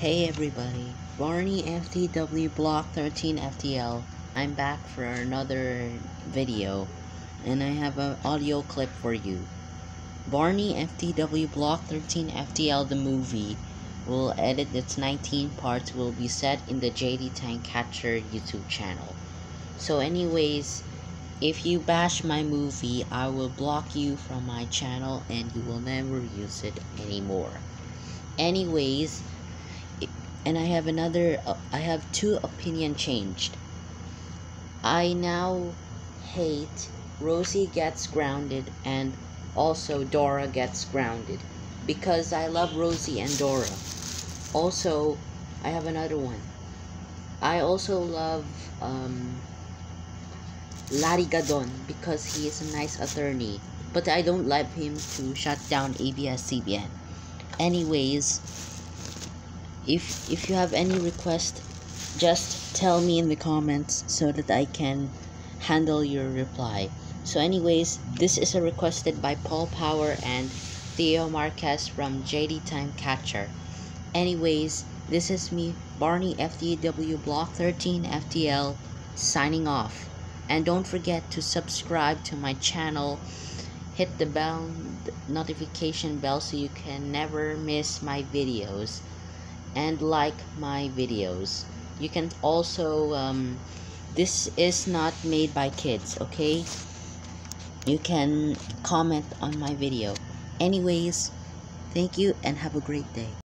Hey everybody, Barney FTW Block 13 FTL. I'm back for another video and I have an audio clip for you. Barney FTW Block 13 FTL the movie will edit its 19 parts will be set in the JD Tank Catcher YouTube channel. So anyways, if you bash my movie, I will block you from my channel and you will never use it anymore. Anyways, and I have another uh, I have two opinion changed. I now hate Rosie gets grounded and also Dora gets grounded because I love Rosie and Dora. Also, I have another one. I also love um, Larry Gadon because he is a nice attorney, but I don't like him to shut down ABS-CBN. Anyways, if if you have any request just tell me in the comments so that I can handle your reply. So anyways this is a requested by Paul Power and Theo Marquez from JD Time Catcher. Anyways this is me Barney FTW Block 13 FTL signing off. And don't forget to subscribe to my channel. Hit the bell notification bell so you can never miss my videos and like my videos. You can also um, this is not made by kids okay? You can comment on my video. Anyways thank you and have a great day